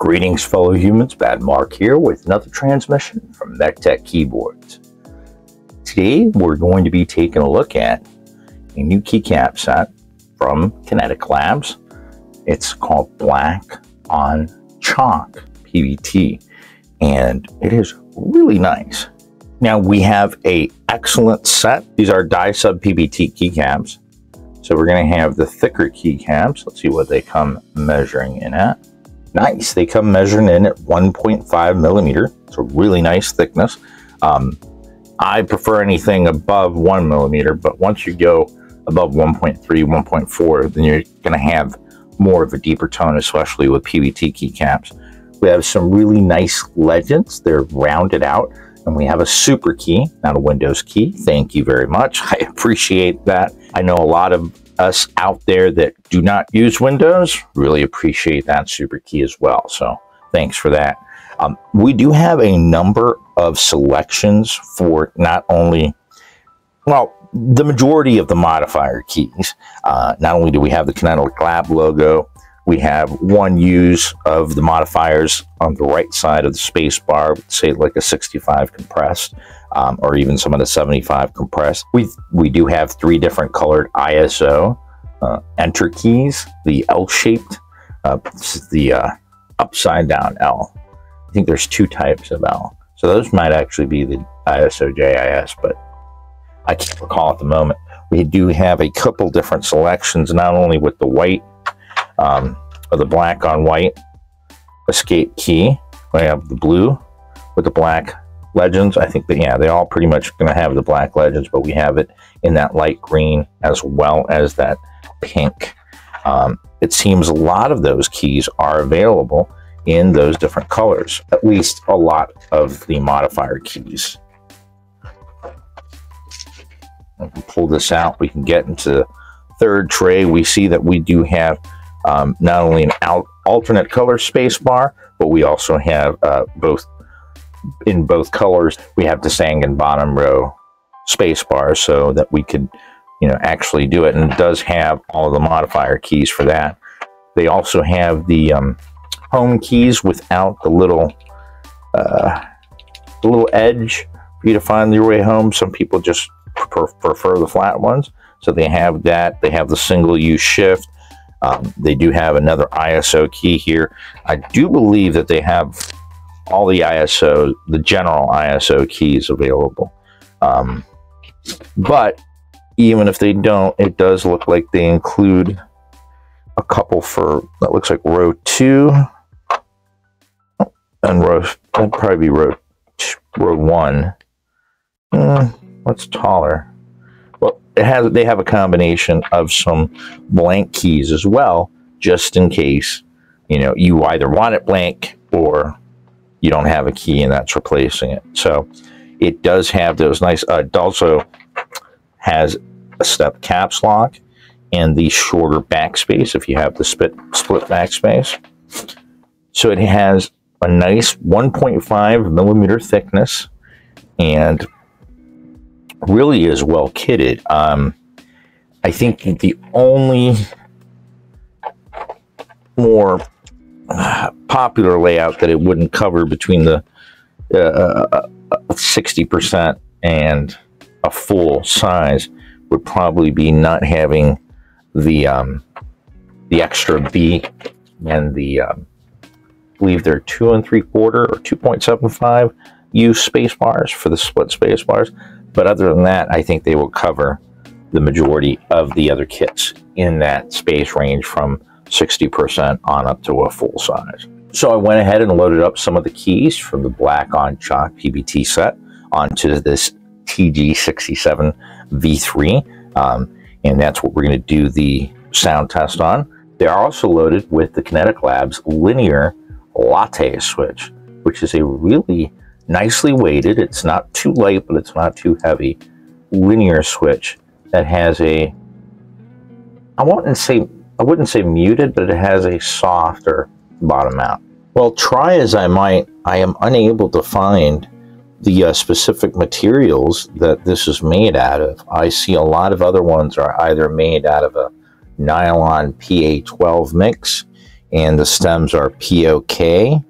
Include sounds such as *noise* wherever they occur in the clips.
Greetings, fellow humans. Bad Mark here with another transmission from MechTech Keyboards. Today, we're going to be taking a look at a new keycap set from Kinetic Labs. It's called Black on Chalk PBT, and it is really nice. Now, we have a excellent set. These are die sub PBT keycaps. So we're going to have the thicker keycaps. Let's see what they come measuring in at. Nice. They come measuring in at 1.5 millimeter. It's a really nice thickness. Um, I prefer anything above one millimeter, but once you go above 1.3, 1.4, then you're going to have more of a deeper tone, especially with PBT keycaps. We have some really nice legends. They're rounded out. And we have a super key, not a Windows key. Thank you very much. *laughs* I appreciate that. I know a lot of us out there that do not use Windows really appreciate that super key as well. So thanks for that. Um, we do have a number of selections for not only, well, the majority of the modifier keys. Uh, not only do we have the Kinetic Lab logo, we have one use of the modifiers on the right side of the space bar, say like a 65 compressed um, or even some of the 75 compressed. We, we do have three different colored ISO uh, enter keys, the L-shaped, uh, the uh, upside down L. I think there's two types of L. So those might actually be the ISO JIS, but I can't recall at the moment. We do have a couple different selections, not only with the white um, the black on white escape key. We have the blue with the black legends. I think that, yeah, they all pretty much going to have the black legends, but we have it in that light green as well as that pink. Um, it seems a lot of those keys are available in those different colors, at least a lot of the modifier keys. Pull this out, we can get into the third tray. We see that we do have um, not only an out alternate color spacebar, but we also have uh, both in both colors. We have the Tsangan bottom row spacebar so that we could, you know, actually do it. And it does have all the modifier keys for that. They also have the um, home keys without the little, uh, little edge for you to find your way home. Some people just prefer the flat ones. So they have that. They have the single use shift. Um, they do have another ISO key here. I do believe that they have all the ISO, the general ISO keys available. Um, but even if they don't, it does look like they include a couple for, that looks like row two and row, that'd probably be row, row one. Mm, what's taller? Well, it has, they have a combination of some blank keys as well, just in case, you know, you either want it blank or you don't have a key and that's replacing it. So it does have those nice, uh, it also has a step caps lock and the shorter backspace if you have the split, split backspace. So it has a nice 1.5 millimeter thickness and really is well kitted. Um, I think the only more popular layout that it wouldn't cover between the 60% uh, uh, and a full size would probably be not having the um, the extra B and the um, I believe they're two and three quarter or 2.75 use space bars for the split space bars. But other than that, I think they will cover the majority of the other kits in that space range from 60% on up to a full size. So I went ahead and loaded up some of the keys from the black on chalk PBT set onto this TG67 V3. Um, and that's what we're going to do the sound test on. They are also loaded with the Kinetic Labs linear latte switch, which is a really nicely weighted, it's not too light, but it's not too heavy, linear switch that has a, I wouldn't say I wouldn't say muted, but it has a softer bottom out. Well, try as I might, I am unable to find the uh, specific materials that this is made out of. I see a lot of other ones are either made out of a nylon PA12 mix, and the stems are POK.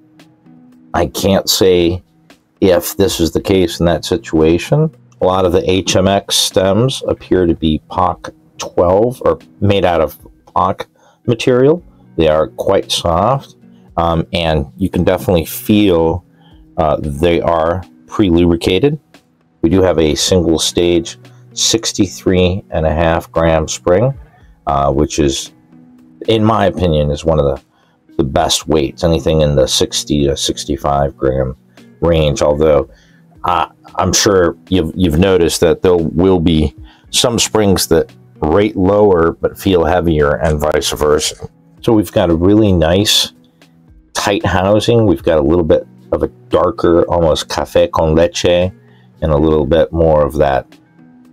I can't say if this is the case in that situation. A lot of the HMX stems appear to be POK 12 or made out of POK material. They are quite soft um, and you can definitely feel uh, they are pre-lubricated. We do have a single stage 63 and a half gram spring, uh, which is, in my opinion, is one of the, the best weights, anything in the 60 to 65 gram range. Although uh, I'm sure you've, you've noticed that there will be some springs that rate lower but feel heavier and vice versa. So we've got a really nice tight housing. We've got a little bit of a darker, almost cafe con leche, and a little bit more of that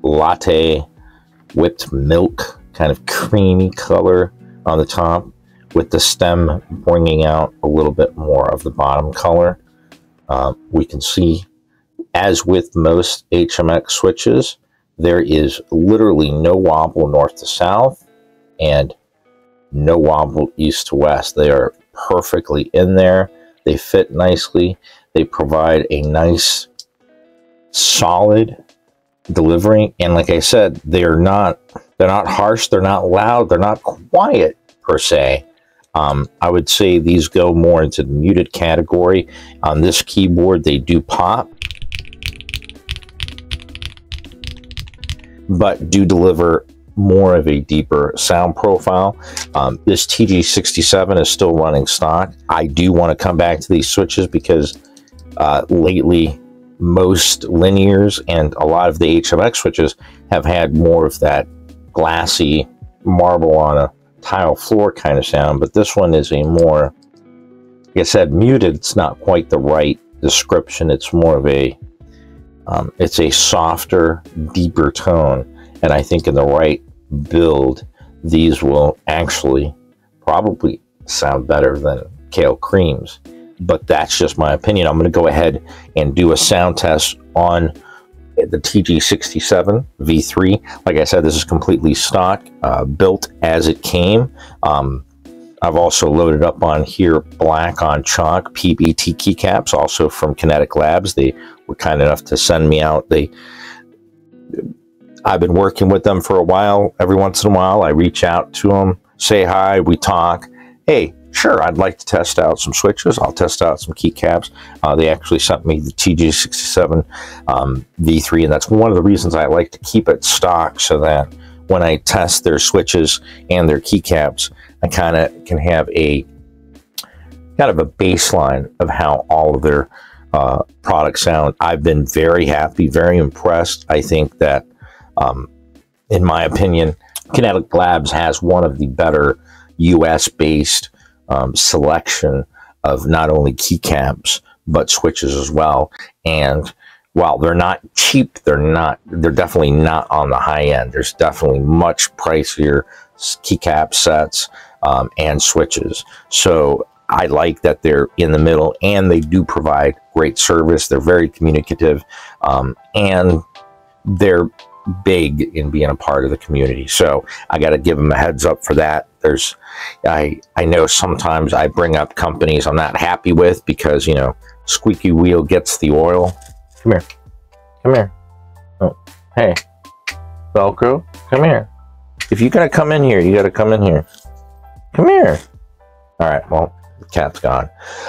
latte whipped milk kind of creamy color on the top with the stem bringing out a little bit more of the bottom color. Uh, we can see, as with most HMX switches, there is literally no wobble north to south and no wobble east to west. They are perfectly in there. They fit nicely. They provide a nice, solid delivery. And like I said, they're not they're not harsh. They're not loud. They're not quiet per se. Um, I would say these go more into the muted category. On this keyboard, they do pop, but do deliver more of a deeper sound profile. Um, this TG67 is still running stock. I do want to come back to these switches because uh, lately most linears and a lot of the HMX switches have had more of that glassy marble on a tile floor kind of sound, but this one is a more, like I said, muted. It's not quite the right description. It's more of a, um, it's a softer, deeper tone. And I think in the right build, these will actually probably sound better than Kailh Creams. But that's just my opinion. I'm going to go ahead and do a sound test on the TG67 V3. Like I said, this is completely stock, uh, built as it came. Um, I've also loaded up on here black on chalk PBT keycaps, also from Kinetic Labs. They were kind enough to send me out. They I've been working with them for a while. Every once in a while, I reach out to them, say hi, we talk. Hey, sure, I'd like to test out some switches. I'll test out some keycaps. Uh, they actually sent me the TG67 um, V3, and that's one of the reasons I like to keep it stock so that when I test their switches and their keycaps, I kind of can have a kind of a baseline of how all of their uh, products sound. I've been very happy, very impressed. I think that um, in my opinion, Kinetic Labs has one of the better US based um, selection of not only keycaps but switches as well. And while they're not cheap, they're not they're definitely not on the high end. There's definitely much pricier keycap sets um, and switches. So I like that they're in the middle and they do provide great service. They're very communicative um, and they're big in being a part of the community. So I got to give them a heads up for that. There's, I I know sometimes I bring up companies I'm not happy with because you know squeaky wheel gets the oil. Come here, come here. Oh, hey, Velcro, come here. If you're gonna come in here, you got to come in here. Come here. All right. Well, the cat's gone.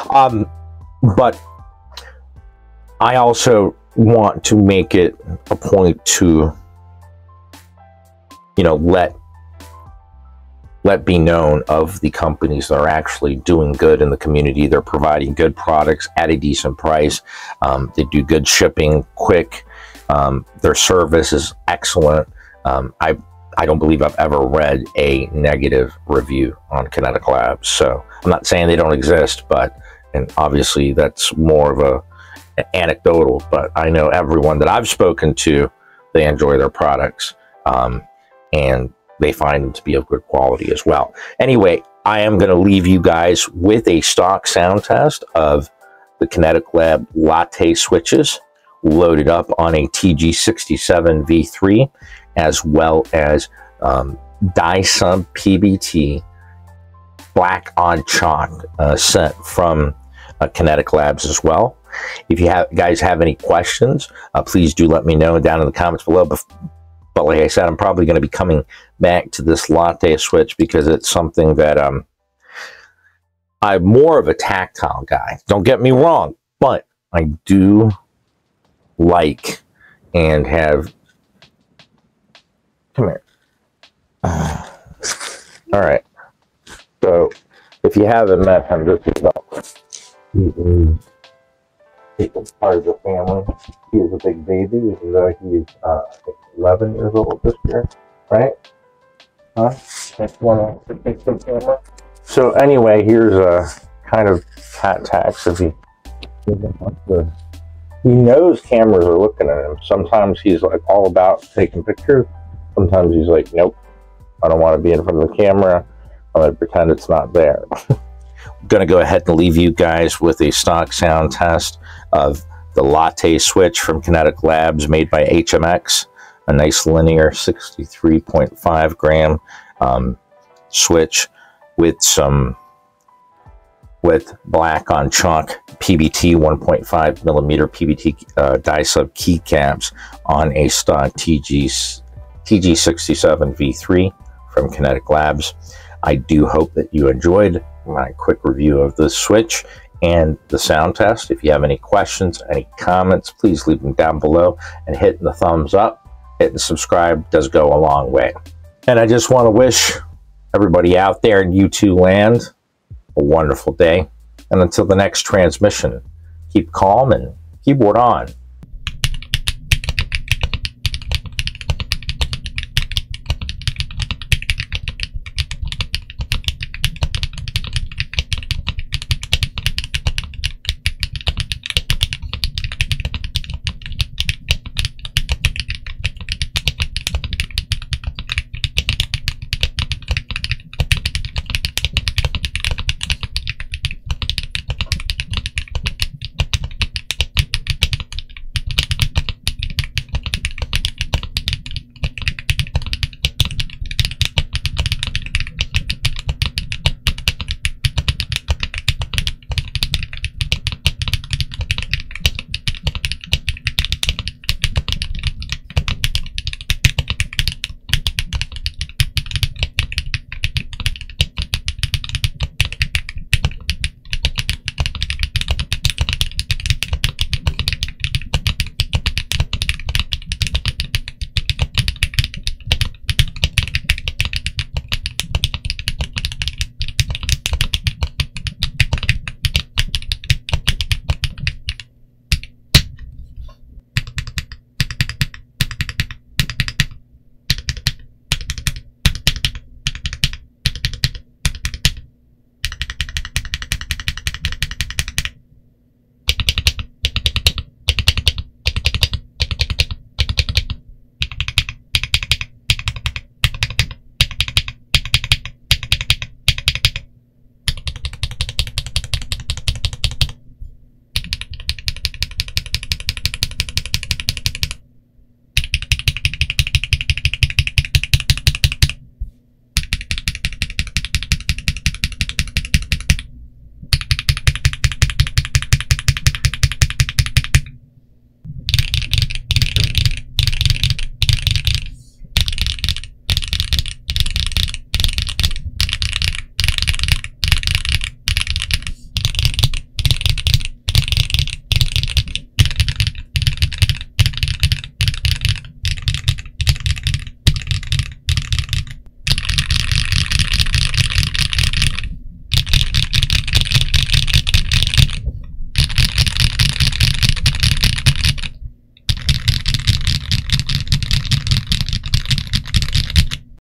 Um, but I also want to make it a point to you know, let let be known of the companies that are actually doing good in the community. They're providing good products at a decent price. Um, they do good shipping, quick. Um, their service is excellent. Um, I I don't believe I've ever read a negative review on Kinetic Labs. So I'm not saying they don't exist, but and obviously that's more of a anecdotal. But I know everyone that I've spoken to, they enjoy their products. Um, and they find them to be of good quality as well. Anyway, I am going to leave you guys with a stock sound test of the Kinetic Lab Latte switches loaded up on a TG67 V3 as well as um, die sub PBT black on chalk uh, sent from uh, Kinetic Labs as well. If you have guys have any questions, uh, please do let me know down in the comments below. But, but like I said, I'm probably going to be coming back to this latte switch because it's something that um, I'm more of a tactile guy. Don't get me wrong, but I do like and have. Come here. Uh, *sighs* all right. So, if you haven't met him, this is about he part of the family. He is a big baby. He's, uh, he's uh, 11 years old this year, right? Huh? The camera. So anyway, here's a kind of cat tax if he he knows cameras are looking at him. Sometimes he's like all about taking pictures. Sometimes he's like, nope, I don't want to be in front of the camera. I'm going to pretend it's not there. I'm going to go ahead and leave you guys with a stock sound test of the Latte switch from Kinetic Labs made by HMX. A nice linear 63.5 gram um, switch with some with black on chalk PBT 1.5 millimeter PBT uh, die sub keycaps on a stock TG TG67 V3 from Kinetic Labs. I do hope that you enjoyed my quick review of the Switch and the sound test. If you have any questions, any comments, please leave them down below and hitting the thumbs up, hitting subscribe does go a long way. And I just want to wish everybody out there in YouTube land a wonderful day. And until the next transmission, keep calm and keyboard on.